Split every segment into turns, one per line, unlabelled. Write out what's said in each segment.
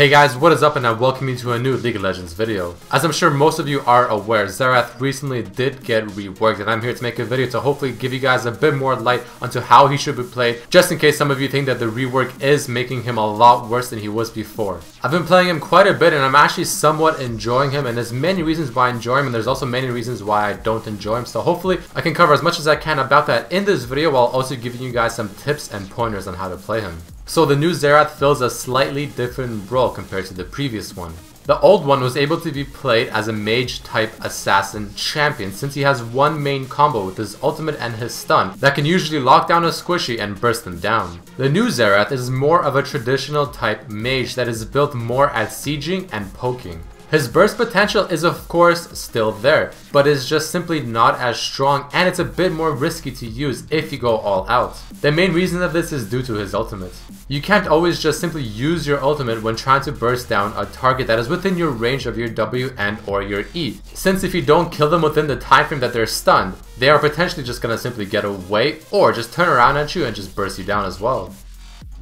Hey guys, what is up and I welcome you to a new League of Legends video. As I'm sure most of you are aware, Xerath recently did get reworked and I'm here to make a video to hopefully give you guys a bit more light onto how he should be played, just in case some of you think that the rework is making him a lot worse than he was before. I've been playing him quite a bit and I'm actually somewhat enjoying him and there's many reasons why I enjoy him and there's also many reasons why I don't enjoy him, so hopefully I can cover as much as I can about that in this video while also giving you guys some tips and pointers on how to play him. So the new Xerath fills a slightly different role compared to the previous one. The old one was able to be played as a mage type assassin champion since he has one main combo with his ultimate and his stun that can usually lock down a squishy and burst them down. The new Xerath is more of a traditional type mage that is built more at sieging and poking. His burst potential is of course still there, but is just simply not as strong and it's a bit more risky to use if you go all out. The main reason of this is due to his ultimate. You can't always just simply use your ultimate when trying to burst down a target that is within your range of your W and or your E, since if you don't kill them within the time frame that they're stunned, they are potentially just gonna simply get away or just turn around at you and just burst you down as well.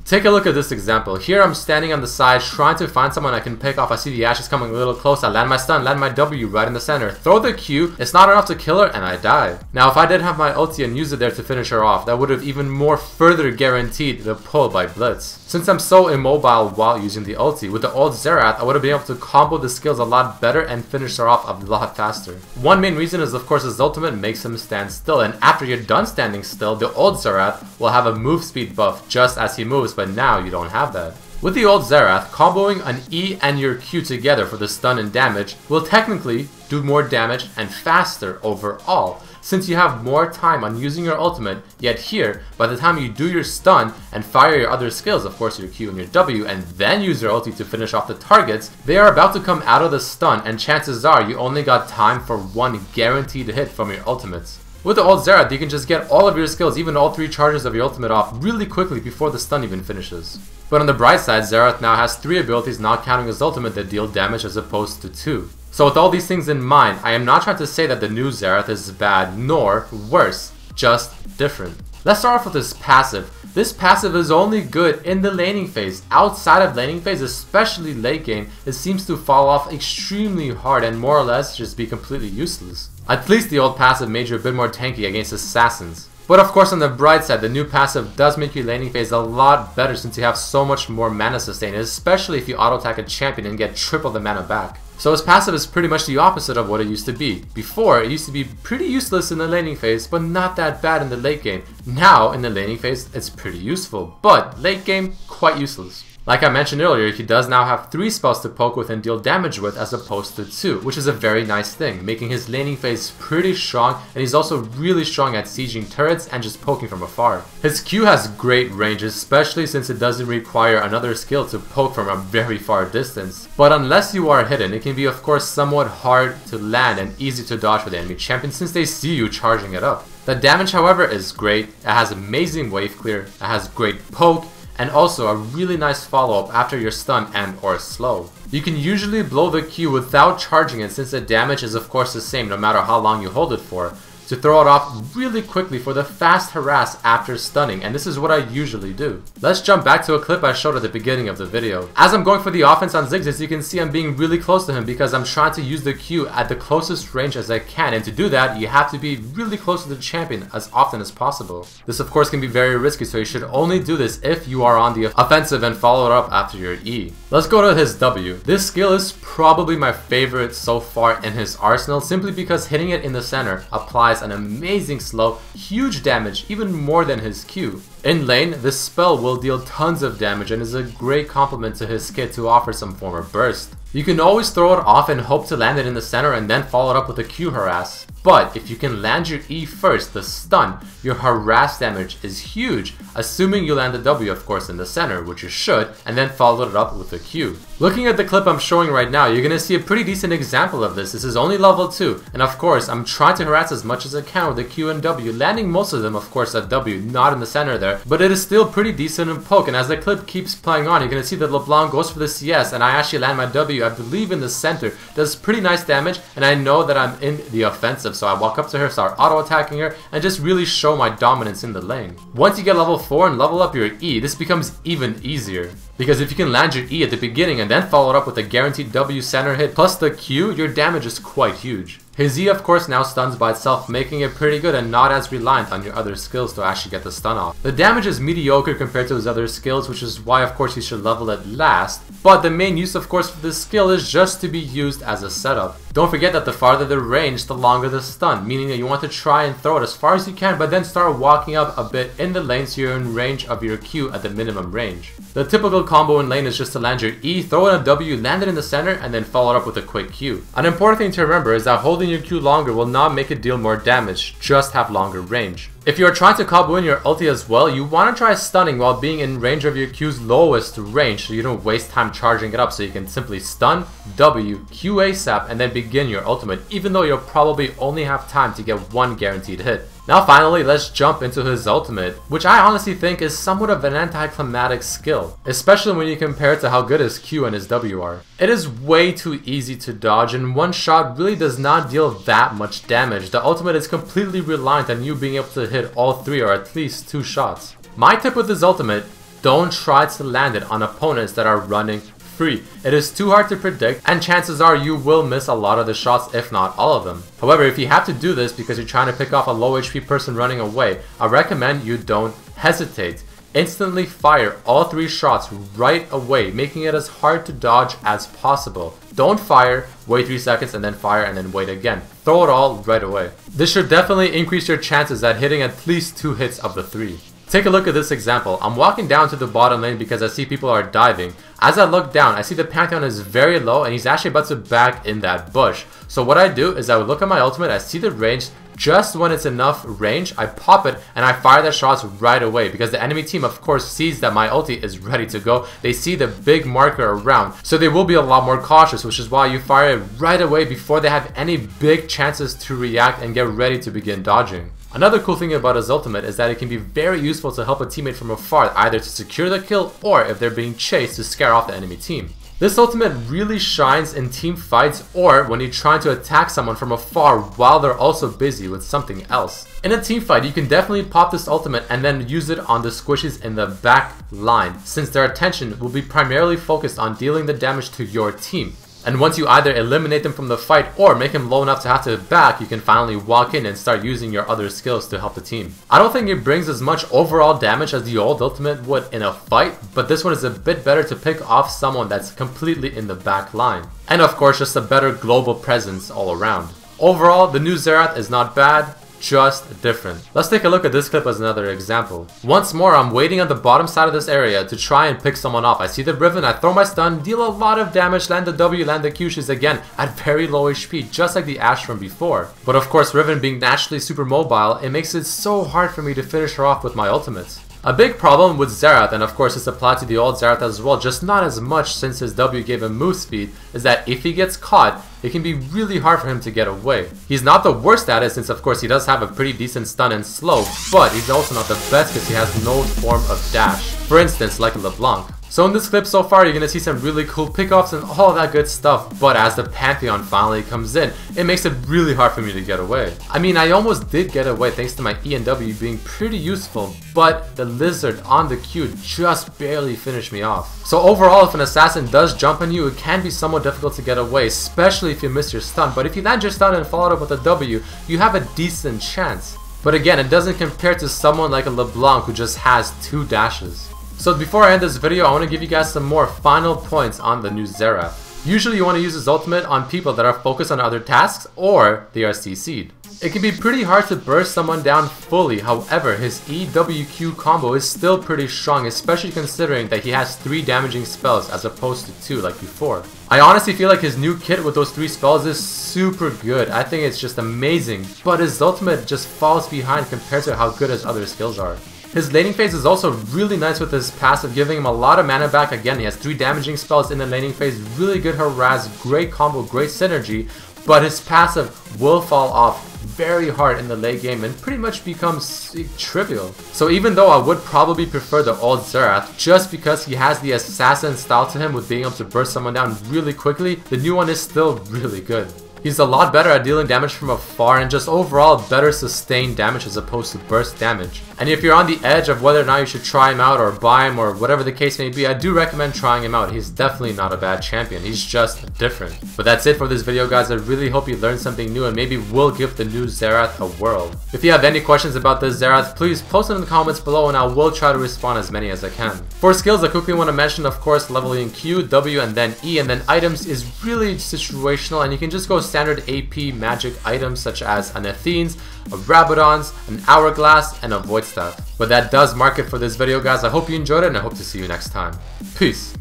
Take a look at this example. Here I'm standing on the side trying to find someone I can pick off. I see the Ashe's coming a little close. I land my stun, land my W right in the center. Throw the Q. It's not enough to kill her and I die. Now if I did have my ulti and use it there to finish her off, that would have even more further guaranteed the pull by Blitz. Since I'm so immobile while using the ulti, with the old Xerath I would have been able to combo the skills a lot better and finish her off a lot faster. One main reason is of course his ultimate makes him stand still and after you're done standing still, the old Xerath will have a move speed buff just as he moves but now you don't have that. With the old Xerath, comboing an E and your Q together for the stun and damage will technically do more damage and faster overall, since you have more time on using your ultimate, yet here, by the time you do your stun and fire your other skills, of course your Q and your W, and then use your ulti to finish off the targets, they are about to come out of the stun and chances are you only got time for one guaranteed hit from your ultimates. With the old Xerath, you can just get all of your skills, even all three charges of your ultimate off really quickly before the stun even finishes. But on the bright side, Xerath now has three abilities not counting his ultimate that deal damage as opposed to two. So with all these things in mind, I am not trying to say that the new Xerath is bad, nor worse, just different. Let's start off with this passive. This passive is only good in the laning phase. Outside of laning phase, especially late game, it seems to fall off extremely hard and more or less just be completely useless. At least the old passive made you a bit more tanky against assassins. But of course on the bright side, the new passive does make your laning phase a lot better since you have so much more mana sustain, especially if you auto attack a champion and get triple the mana back. So his passive is pretty much the opposite of what it used to be. Before, it used to be pretty useless in the laning phase, but not that bad in the late game. Now, in the laning phase, it's pretty useful, but late game, quite useless. Like I mentioned earlier, he does now have 3 spells to poke with and deal damage with as opposed to 2, which is a very nice thing, making his laning phase pretty strong and he's also really strong at sieging turrets and just poking from afar. His Q has great range, especially since it doesn't require another skill to poke from a very far distance. But unless you are hidden, it can be of course somewhat hard to land and easy to dodge for the enemy champion since they see you charging it up. The damage however is great, it has amazing wave clear, it has great poke, and also a really nice follow-up after your stun and or slow. You can usually blow the Q without charging it since the damage is of course the same no matter how long you hold it for, to throw it off really quickly for the fast harass after stunning, and this is what I usually do. Let's jump back to a clip I showed at the beginning of the video. As I'm going for the offense on Ziggs, you can see I'm being really close to him because I'm trying to use the Q at the closest range as I can, and to do that, you have to be really close to the champion as often as possible. This of course can be very risky, so you should only do this if you are on the offensive and follow it up after your E. Let's go to his W. This skill is probably my favorite so far in his arsenal simply because hitting it in the center applies an amazing slow, huge damage, even more than his Q. In lane, this spell will deal tons of damage and is a great complement to his kit to offer some form of burst. You can always throw it off and hope to land it in the center and then follow it up with a Q harass. But if you can land your E first, the stun, your harass damage is huge, assuming you land the W of course in the center, which you should, and then follow it up with a Q. Looking at the clip I'm showing right now, you're gonna see a pretty decent example of this. This is only level 2, and of course, I'm trying to harass as much as I can with the Q and W, landing most of them of course at W, not in the center there, but it is still pretty decent in poke, and as the clip keeps playing on, you're gonna see that LeBlanc goes for the CS, and I actually land my W, I believe in the center, does pretty nice damage, and I know that I'm in the offensive, so I walk up to her, start auto-attacking her, and just really show my dominance in the lane. Once you get level 4 and level up your E, this becomes even easier. Because if you can land your E at the beginning and then follow it up with a guaranteed W center hit plus the Q, your damage is quite huge. His E of course now stuns by itself, making it pretty good and not as reliant on your other skills to actually get the stun off. The damage is mediocre compared to his other skills, which is why of course you should level it last, but the main use of course for this skill is just to be used as a setup. Don't forget that the farther the range, the longer the stun, meaning that you want to try and throw it as far as you can, but then start walking up a bit in the lane so you're in range of your Q at the minimum range. The typical combo in lane is just to land your E, throw in a W, land it in the center, and then follow it up with a quick Q. An important thing to remember is that holding your Q longer will not make it deal more damage, just have longer range. If you are trying to combo in your ulti as well, you want to try stunning while being in range of your Q's lowest range so you don't waste time charging it up so you can simply stun, W, Q ASAP, and then begin your ultimate even though you'll probably only have time to get one guaranteed hit. Now finally, let's jump into his ultimate, which I honestly think is somewhat of an anticlimactic skill, especially when you compare it to how good his Q and his W are. It is way too easy to dodge and one shot really does not deal that much damage. The ultimate is completely reliant on you being able to hit all three or at least two shots. My tip with this ultimate, don't try to land it on opponents that are running free. It is too hard to predict and chances are you will miss a lot of the shots if not all of them. However, if you have to do this because you're trying to pick off a low HP person running away, I recommend you don't hesitate. Instantly fire all three shots right away, making it as hard to dodge as possible. Don't fire, wait 3 seconds and then fire and then wait again. Throw it all right away. This should definitely increase your chances at hitting at least 2 hits of the 3. Take a look at this example. I'm walking down to the bottom lane because I see people are diving. As I look down, I see the Pantheon is very low and he's actually about to back in that bush. So what I do is I would look at my ultimate, I see the range, just when it's enough range, I pop it and I fire the shots right away because the enemy team of course sees that my ulti is ready to go. They see the big marker around, so they will be a lot more cautious, which is why you fire it right away before they have any big chances to react and get ready to begin dodging. Another cool thing about his ultimate is that it can be very useful to help a teammate from afar, either to secure the kill or if they're being chased to scare off the enemy team. This ultimate really shines in team fights or when you're trying to attack someone from afar while they're also busy with something else. In a team fight, you can definitely pop this ultimate and then use it on the squishes in the back line, since their attention will be primarily focused on dealing the damage to your team. And once you either eliminate them from the fight or make them low enough to have to back, you can finally walk in and start using your other skills to help the team. I don't think it brings as much overall damage as the old ultimate would in a fight, but this one is a bit better to pick off someone that's completely in the back line. And of course, just a better global presence all around. Overall, the new Xerath is not bad, just different. Let's take a look at this clip as another example. Once more, I'm waiting on the bottom side of this area to try and pick someone off. I see the Riven, I throw my stun, deal a lot of damage, land the W, land the Q, she's again at very low HP, just like the Ashe from before. But of course, Riven being naturally super mobile, it makes it so hard for me to finish her off with my ultimates. A big problem with Xerath, and of course it's applied to the old Xerath as well, just not as much since his W gave him move speed, is that if he gets caught, it can be really hard for him to get away. He's not the worst at it since of course he does have a pretty decent stun and slow, but he's also not the best because he has no form of dash. For instance, like LeBlanc. So in this clip so far, you're going to see some really cool pickoffs and all that good stuff, but as the Pantheon finally comes in, it makes it really hard for me to get away. I mean, I almost did get away thanks to my E and W being pretty useful, but the Lizard on the Q just barely finished me off. So overall, if an assassin does jump on you, it can be somewhat difficult to get away, especially if you miss your stun, but if you land your stun and follow it up with a W, you have a decent chance. But again, it doesn't compare to someone like a LeBlanc who just has two dashes. So before I end this video, I want to give you guys some more final points on the new Xerath. Usually you want to use his ultimate on people that are focused on other tasks or they are CC'd. It can be pretty hard to burst someone down fully, however, his EWQ combo is still pretty strong, especially considering that he has 3 damaging spells as opposed to 2 like before. I honestly feel like his new kit with those 3 spells is super good, I think it's just amazing, but his ultimate just falls behind compared to how good his other skills are. His laning phase is also really nice with his passive, giving him a lot of mana back. Again, he has 3 damaging spells in the laning phase, really good harass, great combo, great synergy, but his passive will fall off very hard in the late game and pretty much becomes eh, trivial. So even though I would probably prefer the old Xerath, just because he has the assassin style to him with being able to burst someone down really quickly, the new one is still really good. He's a lot better at dealing damage from afar and just overall better sustained damage as opposed to burst damage. And if you're on the edge of whether or not you should try him out or buy him or whatever the case may be, I do recommend trying him out. He's definitely not a bad champion. He's just different. But that's it for this video guys. I really hope you learned something new and maybe will give the new Xerath a whirl. If you have any questions about this Xerath, please post them in the comments below and I will try to respond as many as I can. For skills, I quickly want to mention, of course, leveling Q, W, and then E, and then items is really situational and you can just go standard AP magic items such as an Athene's, a Rabadon's, an Hourglass, and a Void Staff. But that does mark it for this video guys. I hope you enjoyed it and I hope to see you next time. Peace.